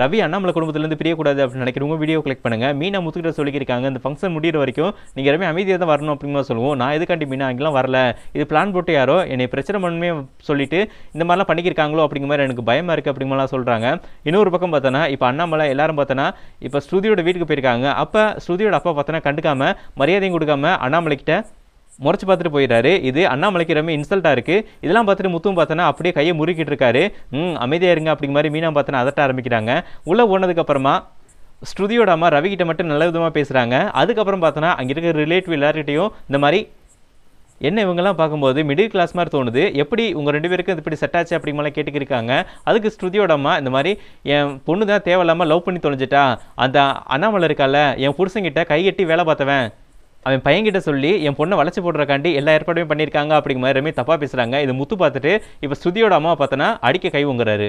ரவி அண்ணாமலை குடும்பத்திலேருந்து பிரியக்கூடாது அப்படின்னு நினைக்கிறவங்க video click பண்ணுங்கள் மீனா முத்துக்கிட்ட சொல்லியிருக்காங்க இந்த ஃபங்க்ஷன் முடிகிற வரைக்கும் நீங்கள் எல்லாமே அமைதியாக தான் வரணும் அப்படிங்கிற சொல்லுவோம். நான் எதுக்காண்டி மீனா அங்கெல்லாம் வரல? இது பிளான் போட்டு யாரோ என்னை பிரச்சனை பண்ணுமே சொல்லிட்டு இந்த மாதிரிலாம் பண்ணிக்கிருக்காங்களோ அப்படிங்கிற மாதிரி எனக்கு பயமாக இருக்குது அப்படிங்கலாம் சொல்கிறாங்க இன்னொரு பக்கம் பார்த்தோன்னா இப்போ அண்ணாமலை எல்லாரும் பார்த்தோன்னா இப்போ ஸ்ருதியோட வீட்டுக்கு போயிருக்காங்க. அப்போ ஸ்ருதியோட அப்பா பார்த்தோன்னா கண்டுக்காமல் மரியாதையும் கொடுக்காம அண்ணாமலைக்கிட்ட முறைச்சு பார்த்துட்டு போயிடுறாரு இது அண்ணாமலைக்கு ரொம்ப இன்சல்ட்டாக இருக்குது இதெல்லாம் பார்த்துட்டு முத்தும் பார்த்தோன்னா அப்படியே கையை முறுக்கிட்டு இருக்காரு. ம் அமைதியாக இருங்க அப்படிங்கிற மாதிரி மீனா பார்த்தோன்னா அதட்ட ஆரம்பிக்கிறாங்க. உள்ளே போனதுக்கப்புறமா ஸ்ருதியோட அம்மா ரவிக்கிட்ட மட்டும் நல்ல விதமாக பேசுகிறாங்க அதுக்கப்புறம் பார்த்தோன்னா அங்கே இருக்கிற ரிலேட்டிவ் எல்லார்கிட்டையும் இந்த மாதிரி என்ன இவங்கெல்லாம் பார்க்கும்போது மிடில் கிளாஸ் மாதிரி தோணுது. எப்படி உங்கள் ரெண்டு பேருக்கும் இது இப்படி செட் ஆச்சு அப்படிங்கலாம் கேட்டுக்கிருக்காங்க. அதுக்கு ஸ்ருதியோட அம்மா இந்த மாதிரி என் பொண்ணு தான் தேவையில்லாமல் லவ் பண்ணி தொலைஞ்சிட்டா. அந்த அண்ணாமலை இருக்கால என் புருஷங்கிட்ட கைகட்டி வேலை பார்த்தவன். அவன் பையன்கிட்ட சொல்லி என் பொண்ணை வளைச்சி போடுறக்காண்டி எல்லா ஏற்பாடுமே பண்ணியிருக்காங்க அப்படிங்கிற மாதிரி தப்பாக பேசுகிறாங்க இது முத்து பார்த்துட்டு இப்போ ஸ்ருதியோட அம்மா பார்த்தோன்னா அடிக்க கை உங்குறாரு